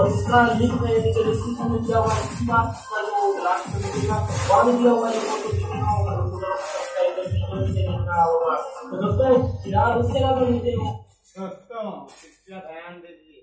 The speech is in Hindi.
और इसका लिंक मैंने नीचे डिस्क्रिप्शन में दिया हुआ है इसकी बात इसका जो लास्ट में मिलेगा वहाँ भी दिया हुआ है वो तो देखना होगा लोगों को सब्सक्राइब करके देखना होगा। तो दोस्तों फ़िलहाल उसके अलावा मिलते हैं। दोस्तों ध्यान दीजिए।